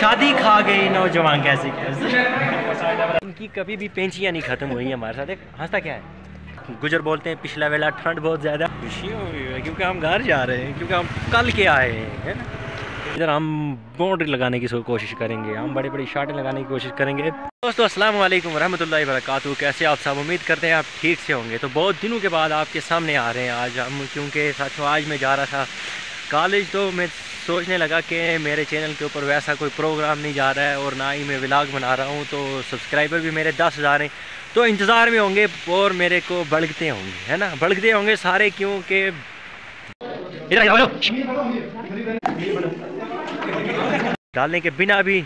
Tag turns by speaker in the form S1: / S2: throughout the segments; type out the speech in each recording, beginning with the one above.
S1: शादी खा गई नौजवान, कैसे कैसे इनकी कभी भी पेंचियाँ नहीं ख़त्म हुई हमारे साथ। एक हंसता क्या है? गुजर बोलते हैं, पिछला वेला ठंड बहुत ज़्यादा। खुशियाँ हुई है, क्योंकि हम घर जा रहे हैं, क्योंकि हम कल के आए हैं इधर हम बाउंड्री लगाने की कोशिश करेंगे, हम बड़ी बड़ी शार्टें लगाने की कोशिश करेंगे। दोस्तों अस्सलाम वालेकुम रहमतुल्लाहि वरकatuh कैसे आप सब? उम्मीद करते हैं आप ठीक से होंगे। तो बहुत दिनों के बाद आपके सामने आ रहे हैं आज हम, क्योंकि साथियों, आज मैं जा रहा था कॉलेज तो मैं सोचने लगा कि मेरे चैनल के ऊपर वैसा कोई प्रोग्राम नहीं जा रहा है और ना ही मैं व्लॉग बना रहा हूँ तो सब्सक्राइबर भी मेरे दस हज़ार हैं। तो इंतज़ार में होंगे और मेरे को बढ़ते होंगे, है ना? बढ़ते होंगे सारे क्योंकि डालने के बिना भी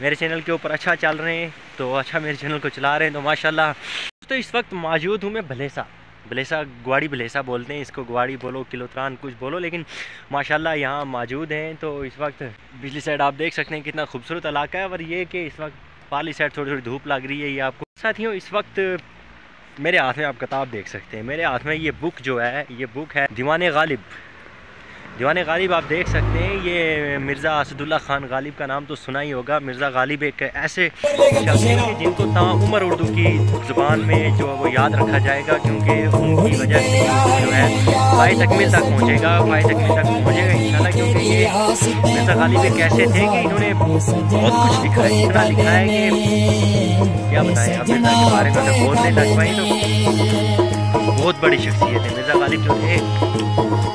S1: मेरे चैनल के ऊपर अच्छा चल रहे हैं तो अच्छा मेरे चैनल को चला रहे हैं तो माशाल्लाह। तो इस वक्त मौजूद हूँ मैं भलेसा। भलेसा, गुआड़ी भलेसा बोलते हैं, इसको ग्वाड़ी बोलो, किलोत्रान कुछ बोलो, लेकिन माशाल्लाह यहाँ मौजूद हैं तो इस वक्त बिजली साइड आप देख सकते हैं कितना खूबसूरत इलाका है, और ये कि इस वक्त पाली साइड थोड़ी थोड़ी धूप लग रही है, ये आपको साथियों, इस वक्त मेरे हाथ में आप किताब देख सकते हैं, मेरे हाथ में ये बुक जो है, ये बुक है दीवान गालिब। दीवान गालिब, आप देख सकते हैं, ये मिर्ज़ा असदुल्ला ख़ान गालिब का नाम तो सुना ही होगा। मिर्ज़ा गालिब एक ऐसे शख्स हैं जिनको तमाम उम्र उर्दू की ज़ुबान में जो वो याद रखा जाएगा, क्योंकि उनकी वजह से जो है फाइ तकमील तक पहुँचेगा फाइ तकमील तक पहुँचेगा इन क्योंकि ये मिर्ज़ा गालिब एक ऐसे थे कि इन्होंने बहुत कुछ लिखा है, इतना लिखा है कि क्या बताएँ, अब मिर्ज़ा के बारे में बोलने लग पाए तो बहुत बड़ी शख्सियत है। मिर्ज़ा गालिब जो थे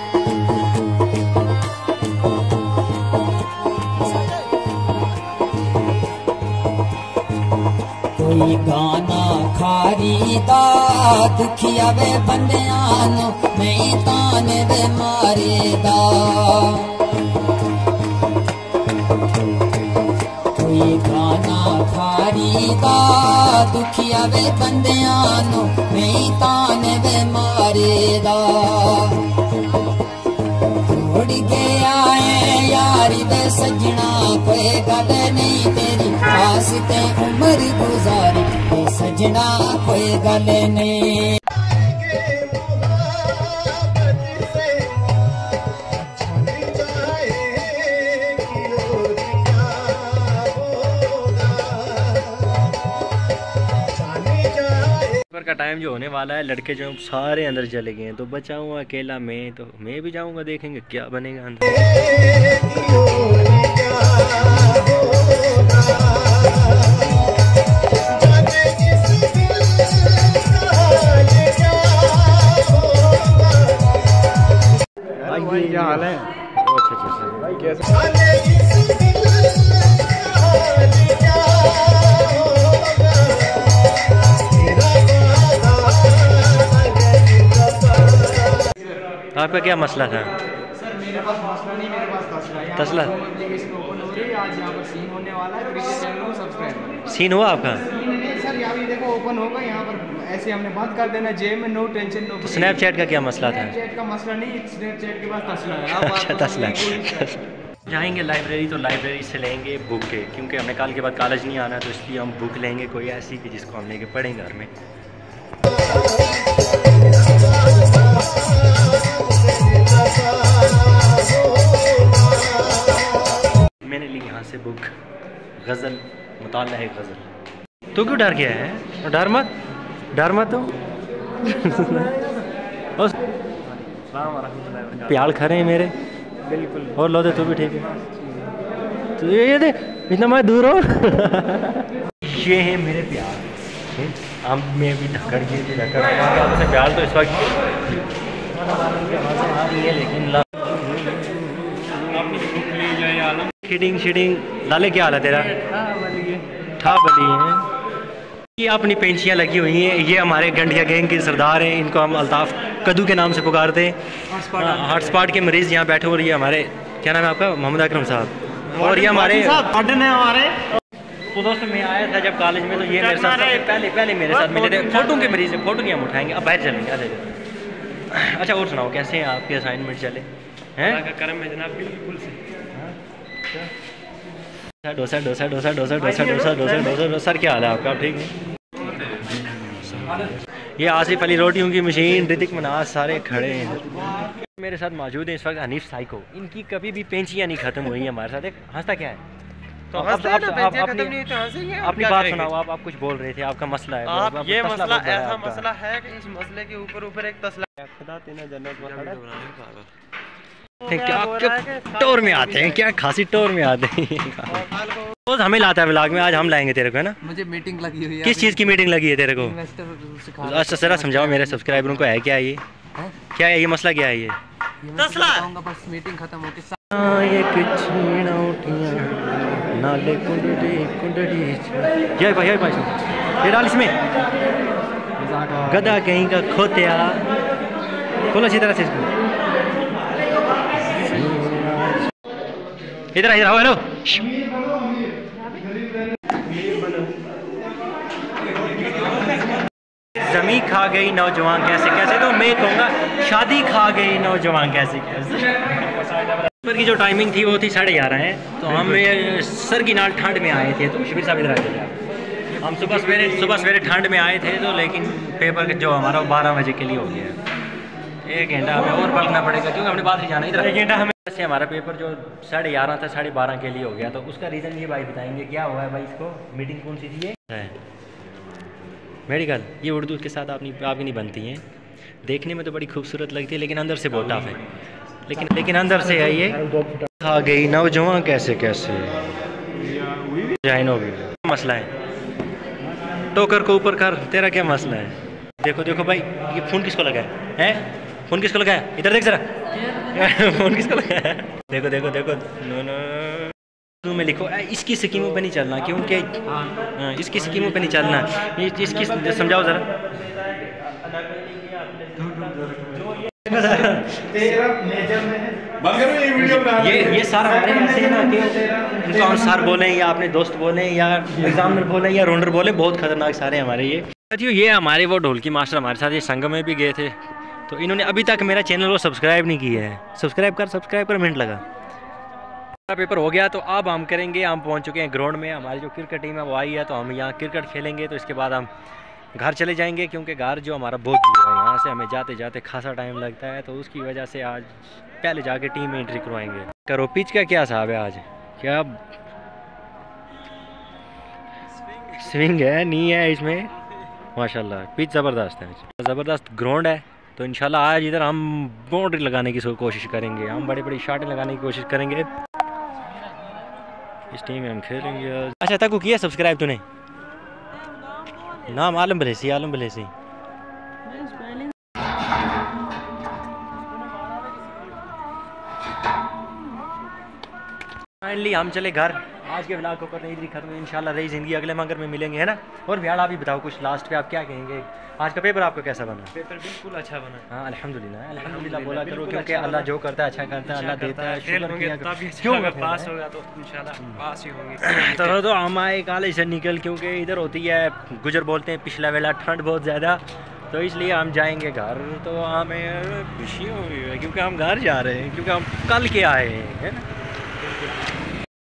S2: ਦੀ ਗਾਣਾ ਖਾਰੀ ਦਾ ਦੁਖੀਆ ਵੇ ਬੰਦਿਆਂ ਨੂੰ, ਮੈਂ ਤਾਨੇ ਦੇ ਮਾਰੇ ਦਾ। ਕੋਈ ਗਾਣਾ ਖਾਰੀ ਦਾ ਦੁਖੀਆ ਵੇ ਬੰਦਿਆਂ ਨੂੰ, ਮੈਂ ਤਾਨੇ ਵੇ ਮਾਰੇ ਦਾ। ਛੋੜ ਗਿਆ ਏ ਯਾਰੀ ਦੇ ਸੱਜਣਾ, ਕੋਈ ਗੱਲ ਨਹੀਂ वास्ते उम्र गुजारी ते सजना कोई गल नहीं
S1: का टाइम जो होने वाला है लड़के जो सारे अंदर चले गए हैं तो बचा हुआ अकेला मैं? तो मैं भी जाऊँगा देखेंगे क्या बनेगा अंदर। क्या हाल है अच्छा अच्छा आपका क्या मसला था?
S3: सर मेरे पास मसला नहीं मेरे पास तसला है।
S1: तसला?
S3: एप्लीकेशन ओपन हो रही आज यहाँ पर सीन होने वाला है। क्रिकेट चैनल को सब्सक्राइब करें।
S1: सीन हुआ आपका?
S3: सर यहाँ भी देखो ओपन होगा यहाँ पर ऐसे हमने बंद कर देना जेब में नो टेंशन नो
S1: तो स्नैपचैट का क्या मसला था?
S3: स्नैपचैट का मसला नहीं स्नैपचैट के पास तसला है।
S1: अच्छा तसला जाएँगे लाइब्रेरी तो लाइब्रेरी से लेंगे बुक के क्योंकि हमें कल के बाद कॉलेज नहीं आना तो इसलिए हम बुक लेंगे कोई ऐसी कि जिसको हम लेके पढ़ें घर में। मैंने ली यहाँ से बुक गज़ल मुताल है गज़ल। तो क्यों डर गया है? डर मत डर मत तो। प्याल खरे हैं मेरे।
S3: बिल्कुल।
S1: और लो दे तू भी ठीक है। तो ये दे इतना मैं दूर हो। ये है मेरे हैं? हम में भी ये भी धक्कड़ हमारे तो इस वक्त आ रही है लेकिन ला खिडिंग शिडिंग लाले क्या हाल है तेरा? ठा बली है। ये अपनी पेंशियाँ लगी हुई हैं। ये हमारे गंडिया गैंग के सरदार हैं। इनको हम अल्ताफ़ कदू के नाम से पुकारते हैं। हॉट स्पॉट के मरीज़ यहाँ बैठे और ये हमारे क्या नाम है आपका? मोहम्मद अकरम साहब। और ये हमारे
S3: है हमारे।
S1: तो दोस्तों मैं आया था जब कॉलेज में तो ये मेरे साथ पहले पहले मेरे साथ मिले थे। फ़ोटो के मरीज़ हैं फ़ोटो नहीं हम उठाएँगे। अब बाहर चलेंगे। आ जाइए। अच्छा और सुनाओ कैसे हैं आपके असाइनमेंट चले? हैं?
S3: करम है जनाब बिल्कुल से
S1: डोसा डोसा डोसा डोसा डोसा डोसा डोसा डोसा डोसा सर क्या हाल है आपका? ठीक है? ये आसिफ अली रोटियों की मशीन ऋतिक मनाज सारे खड़े हैं। मेरे साथ मौजूद है इस वक्त हनीफ साइको। इनकी कभी भी पेंचियाँ नहीं ख़त्म हुई हैं हमारे साथ। एक हंसता क्या है?
S4: तो
S1: आप-
S4: हैं
S1: आप- आप-
S4: बेंचें
S1: अपनी-
S4: और
S1: अपनी बात? सुनाओ आप आप कुछ बोल रहे थे आपका मसला है
S4: आप ये मसला ऐसा। मसला है कि इस मसले के ऊपर ऊपर एक तसला
S1: खुदा तेना जन्नत क्या
S4: हो है
S1: टोर में आते हैं क्या खासी टोर में आते हैं रोज हमें लाता है व्लॉग में आज हम लाएँगे तेरे को है ना?
S3: मुझे मीटिंग लगी हुई है
S1: किस चीज़ की मीटिंग लगी है तेरे को? अच्छा जरा समझाओ मेरे सब्सक्राइबरों को है क्या ये? क्या है ये मसला क्या है ये?
S3: बस मीटिंग खत्म होके
S1: नाले कुंडड़ी कुंडड़ी ये भाई ये भाई ये डाल इसमें। गधा कहीं का खोतिया। खोलो अच्छी तरह से इसको। इधर इधर आओ हेलो। जमी खा गई नौजवान कैसे कैसे? तो मैं कहूँगा शादी खा गई नौजवान कैसे कैसे? पर की जो टाइमिंग थी वो थी साढ़े ग्यारह है। तो हम सर की नाल ठंड में आए थे तो शबीर साहब इधर आए थे हम सुबह सवेरे सुबह सवेरे ठंड में आए थे तो लेकिन पेपर जो हमारा वो बारह बजे के लिए हो गया। एक घंटा हमें और पढ़ना पड़ेगा क्योंकि हमने बात नहीं जाना इधर। एक घंटा हमें से हमारा पेपर जो साढ़े ग्यारह था साढ़े बारह के लिए हो गया तो उसका रीज़न ये भाई बताएँगे क्या हुआ है भाई इसको? मीटिंग कौन सी थी ये? है। मेडिकल ये उर्दू के साथ आपनी आपकी नहीं बनती हैं। देखने में तो बड़ी खूबसूरत लगती है लेकिन अंदर से बहुत टफ है। लेकिन लेकिन अंदर से है ये आ गई नौजवान कैसे कैसे? जाइनो भी मसला है? टोकर को ऊपर कर तेरा क्या मसला है? देखो देखो भाई ये फ़ोन किसको लगा है? हैं? फ़ोन किसको लगाया? इधर देख जरा। फ़ोन किसको लगाया? देखो देखो देखो। No no. में लिखो। इसकी स्कीमों पे नहीं चलना क्योंकि हाँ, इसकी स्कीमों पे नहीं चलना। इसकी समझाओ ज़रा। ये ये सर हमारे ना कि सर बोलें या अपने दोस्त बोले या एग्जामिनर बोले या रोंडर बोले बहुत खतरनाक सारे हमारे ये। साथियों ये हमारे वो ढोलकी मास्टर हमारे साथ ये संगम में भी गए थे। तो इन्होंने अभी तक मेरा चैनल को सब्सक्राइब नहीं किया है। सब्सक्राइब कर सब्सक्राइब कर, मिनट लगा। पेपर हो गया तो अब हम करेंगे, हम पहुँच चुके हैं ग्राउंड में। हमारी जो क्रिकेट टीम है, वो आई है तो हम यहाँ क्रिकेट खेलेंगे तो इसके बाद हम घर चले जाएँगे, क्योंकि घर जो हमारा बहुत दूर है, यहाँ से हमें जाते जाते खासा टाइम लगता है तो उसकी वजह से आज पहले जाके टीम में एंट्री करवाएँगे। करो पिच का क्या हिसाब है आज? क्या स्विंग है? नी है इसमें? माशाल्लाह पिच ज़बरदस्त है। ज़बरदस्त ग्राउंड है। तो इंशाल्लाह आज इधर हम बाउंड्री लगाने की कोशिश करेंगे। हम बड़ी बड़ी शाटें लगाने की कोशिश करेंगे। इस टीम में हम खेलेंगे। अच्छा तक किया सब्सक्राइब तूने? नाम आलम भलेसी आलम भलेसी फाइनली हम चले घर। आज के ब्लॉग को करते हैं इधर ही खत्म इंशाल्लाह रही ज़िंदगी अगले मंगर में मिलेंगे है ना? और भैया आप भी बताओ कुछ लास्ट पे आप क्या कहेंगे? आज का पेपर आपका कैसा बना?
S4: पेपर बिल्कुल अच्छा बना
S1: हाँ। अल्हम्दुलिल्लाह अल्हम्दुलिल्लाह बोला करो क्योंकि अल्लाह जो करता है अच्छा करता है अल्लाह देता है।
S4: अच्छा पास होगा तो इंशाल्लाह पास ही होंगे।
S1: तो तो हम आए कॉलेज से निकल क्योंकि इधर होती है गुजर बोलते हैं पिछला वेला ठंड बहुत ज़्यादा तो इसलिए हम जाएँगे घर तो हमें खुशी हुई है क्योंकि हम घर जा रहे हैं क्योंकि हम कल के आए हैं है ना?